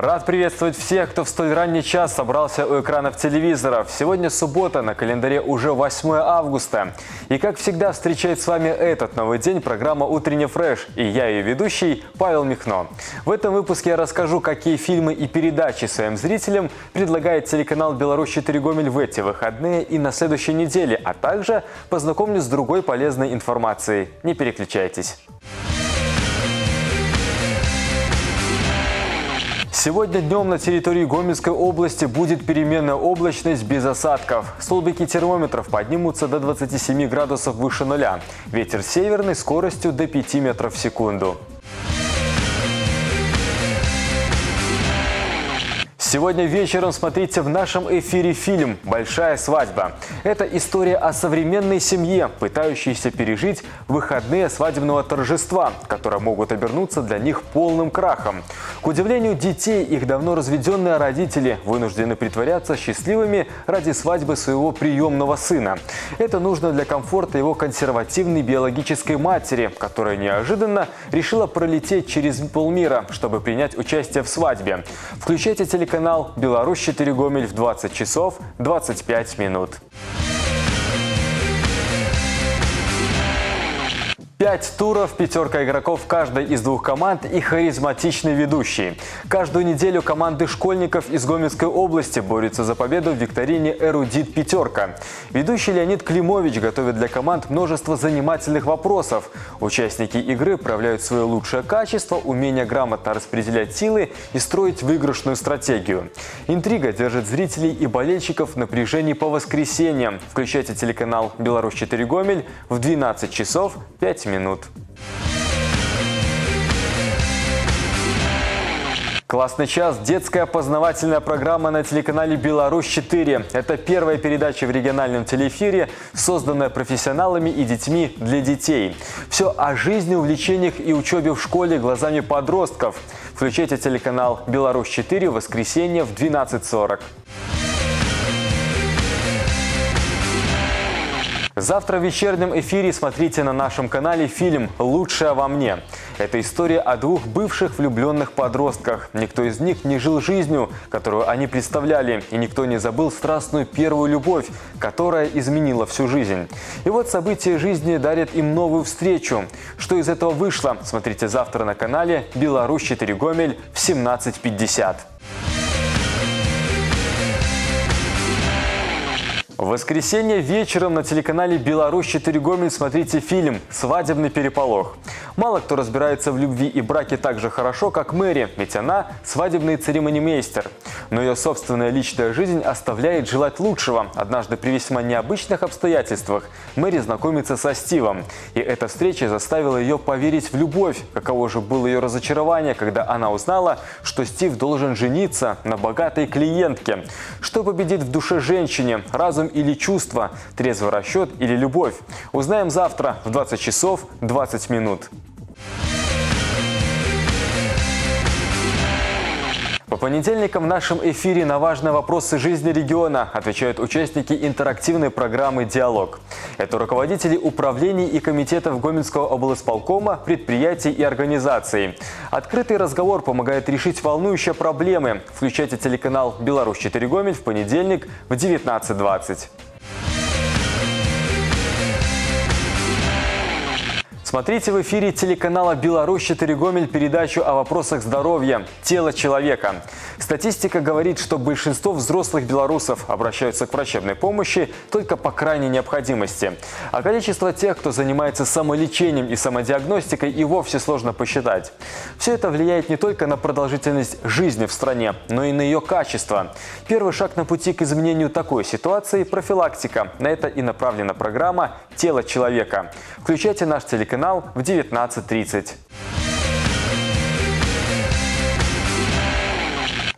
Рад приветствовать всех, кто в столь ранний час собрался у экранов телевизоров. Сегодня суббота, на календаре уже 8 августа. И как всегда встречает с вами этот новый день программа «Утренний фреш» и я ее ведущий Павел Михно. В этом выпуске я расскажу, какие фильмы и передачи своим зрителям предлагает телеканал «Беларусь-4 Гомель» в эти выходные и на следующей неделе, а также познакомлю с другой полезной информацией. Не переключайтесь. Сегодня днем на территории Гомельской области будет переменная облачность без осадков. Столбики термометров поднимутся до 27 градусов выше нуля. Ветер северный скоростью до 5 метров в секунду. Сегодня вечером смотрите в нашем эфире фильм «Большая свадьба». Это история о современной семье, пытающейся пережить выходные свадебного торжества, которые могут обернуться для них полным крахом. К удивлению детей, их давно разведенные родители вынуждены притворяться счастливыми ради свадьбы своего приемного сына. Это нужно для комфорта его консервативной биологической матери, которая неожиданно решила пролететь через полмира, чтобы принять участие в свадьбе. Включайте телеканал канал «Беларусь-4 Гомель» в 20 часов 25 минут. Пять туров, пятерка игроков каждой из двух команд и харизматичный ведущий. Каждую неделю команды школьников из Гомельской области борются за победу в викторине «Эрудит Пятерка». Ведущий Леонид Климович готовит для команд множество занимательных вопросов. Участники игры проявляют свое лучшее качество, умение грамотно распределять силы и строить выигрышную стратегию. Интрига держит зрителей и болельщиков в напряжении по воскресеньям. Включайте телеканал «Беларусь-4 Гомель» в 12 часов 5 минут минут. Классный час. Детская познавательная программа на телеканале «Беларусь-4». Это первая передача в региональном телеэфире, созданная профессионалами и детьми для детей. Все о жизни, увлечениях и учебе в школе глазами подростков. Включайте телеканал «Беларусь-4» в воскресенье в 12.40. Завтра в вечернем эфире смотрите на нашем канале фильм «Лучшее во мне». Это история о двух бывших влюбленных подростках. Никто из них не жил жизнью, которую они представляли, и никто не забыл страстную первую любовь, которая изменила всю жизнь. И вот события жизни дарят им новую встречу. Что из этого вышло, смотрите завтра на канале «Беларусь-4 Гомель» в 17.50. В воскресенье вечером на телеканале «Беларусь-4 Гомель» смотрите фильм «Свадебный переполох». Мало кто разбирается в любви и браке так же хорошо, как Мэри, ведь она свадебный церемонимейстер. Но ее собственная личная жизнь оставляет желать лучшего. Однажды при весьма необычных обстоятельствах Мэри знакомится со Стивом. И эта встреча заставила ее поверить в любовь. Каково же было ее разочарование, когда она узнала, что Стив должен жениться на богатой клиентке. Что победит в душе женщине? Разум или чувство, трезвый расчет или любовь. Узнаем завтра в 20 часов 20 минут. Понедельникам в нашем эфире на важные вопросы жизни региона отвечают участники интерактивной программы «Диалог». Это руководители управлений и комитетов Гомельского облсполкома, предприятий и организаций. Открытый разговор помогает решить волнующие проблемы. Включайте телеканал «Беларусь-4 Гомель» в понедельник в 19.20. Смотрите в эфире телеканала «Беларусь-4 Гомель» передачу о вопросах здоровья «Тело человека». Статистика говорит, что большинство взрослых белорусов обращаются к врачебной помощи только по крайней необходимости. А количество тех, кто занимается самолечением и самодиагностикой, и вовсе сложно посчитать. Все это влияет не только на продолжительность жизни в стране, но и на ее качество. Первый шаг на пути к изменению такой ситуации – профилактика. На это и направлена программа «Тело человека». Включайте наш телеканал канал в 19.30.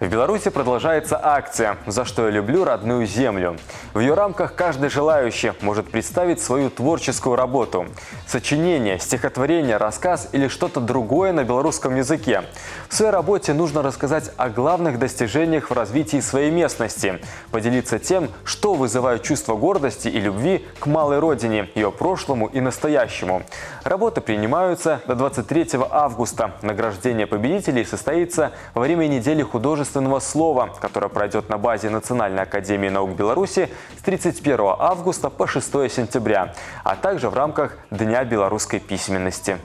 В Беларуси продолжается акция «За что я люблю родную землю». В ее рамках каждый желающий может представить свою творческую работу. Сочинение, стихотворение, рассказ или что-то другое на белорусском языке. В своей работе нужно рассказать о главных достижениях в развитии своей местности, поделиться тем, что вызывает чувство гордости и любви к малой родине, ее прошлому и настоящему. Работы принимаются до 23 августа. Награждение победителей состоится во время недели художественного художественного слова, которое пройдет на базе Национальной академии наук Беларуси с 31 августа по 6 сентября, а также в рамках Дня белорусской письменности.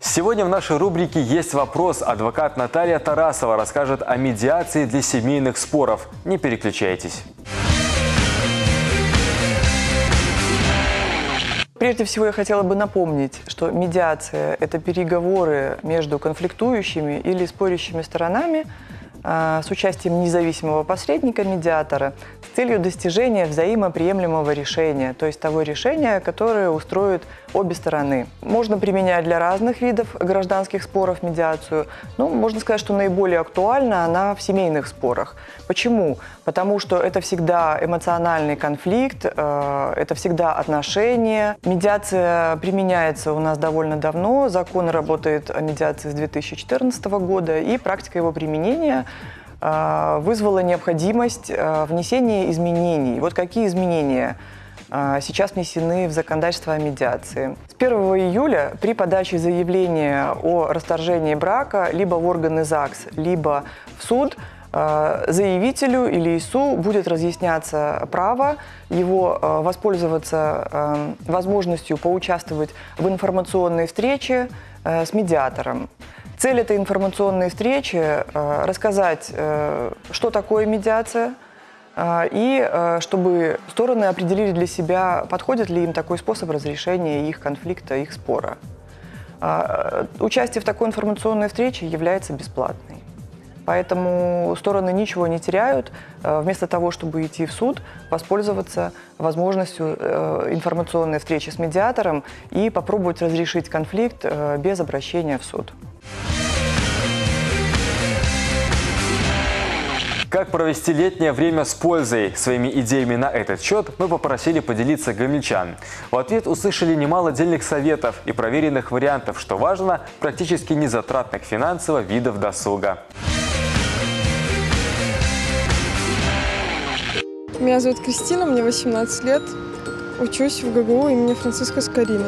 Сегодня в нашей рубрике есть вопрос. Адвокат Наталья Тарасова расскажет о медиации для семейных споров. Не переключайтесь. Прежде всего я хотела бы напомнить, что медиация – это переговоры между конфликтующими или спорящими сторонами а, с участием независимого посредника-медиатора с целью достижения взаимоприемлемого решения, то есть того решения, которое устроит обе стороны. Можно применять для разных видов гражданских споров медиацию. Ну, можно сказать, что наиболее актуальна она в семейных спорах. Почему? Потому что это всегда эмоциональный конфликт, э, это всегда отношения. Медиация применяется у нас довольно давно. Закон работает о медиации с 2014 года, и практика его применения э, вызвала необходимость э, внесения изменений. Вот какие изменения? А, сейчас внесены в законодательство о медиации. С 1 июля при подаче заявления о расторжении брака либо в органы ЗАГС, либо в суд а, заявителю или ИСУ будет разъясняться право его а, воспользоваться возможностью поучаствовать в информационной встрече с медиатором. Цель этой информационной встречи – рассказать, э, что такое медиация – а, и чтобы стороны определили для себя, подходит ли им такой способ разрешения их конфликта, их спора. Участие в такой информационной встрече является бесплатной. Поэтому стороны ничего не теряют. Вместо того, чтобы идти в суд, воспользоваться возможностью э, информационной встречи с медиатором и попробовать разрешить конфликт э, без обращения в суд. Как провести летнее время с пользой? Своими идеями на этот счет мы попросили поделиться гомельчан. В ответ услышали немало дельных советов и проверенных вариантов, что важно, практически незатратных финансово видов досуга. Меня зовут Кристина, мне 18 лет. Учусь в ГГУ имени Франциска Скорины.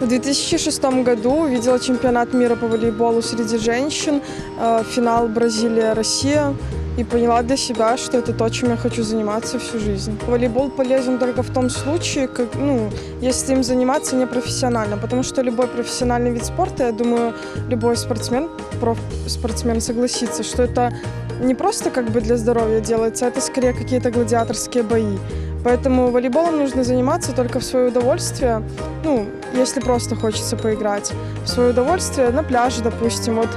В 2006 году увидела чемпионат мира по волейболу среди женщин, э, финал Бразилия-Россия и поняла для себя, что это то, чем я хочу заниматься всю жизнь. Волейбол полезен только в том случае, как, ну, если им заниматься непрофессионально, потому что любой профессиональный вид спорта, я думаю, любой спортсмен, профспортсмен согласится, что это не просто как бы для здоровья делается, это скорее какие-то гладиаторские бои. Поэтому волейболом нужно заниматься только в свое удовольствие, ну, если просто хочется поиграть. В свое удовольствие на пляже, допустим. Вот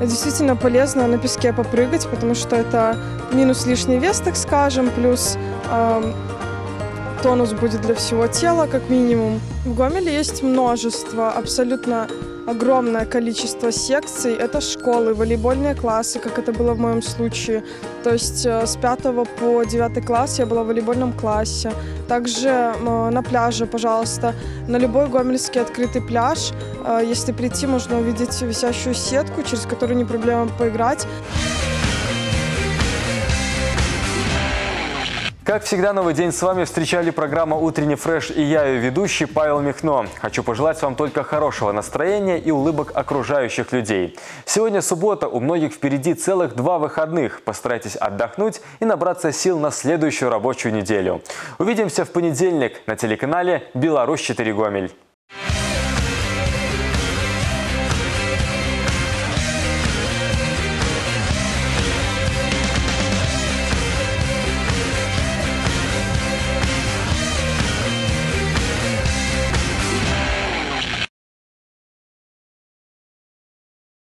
действительно полезно на песке попрыгать, потому что это минус лишний вес, так скажем, плюс тонус будет для всего тела, как минимум. В Гомеле есть множество абсолютно огромное количество секций. Это школы, волейбольные классы, как это было в моем случае. То есть э, с 5 по 9 класс я была в волейбольном классе. Также э, на пляже, пожалуйста, на любой гомельский открытый пляж. Э, если прийти, можно увидеть висящую сетку, через которую не проблема поиграть. Как всегда, новый день с вами встречали программа «Утренний фреш» и я, ее ведущий Павел Михно. Хочу пожелать вам только хорошего настроения и улыбок окружающих людей. Сегодня суббота, у многих впереди целых два выходных. Постарайтесь отдохнуть и набраться сил на следующую рабочую неделю. Увидимся в понедельник на телеканале «Беларусь 4 Гомель».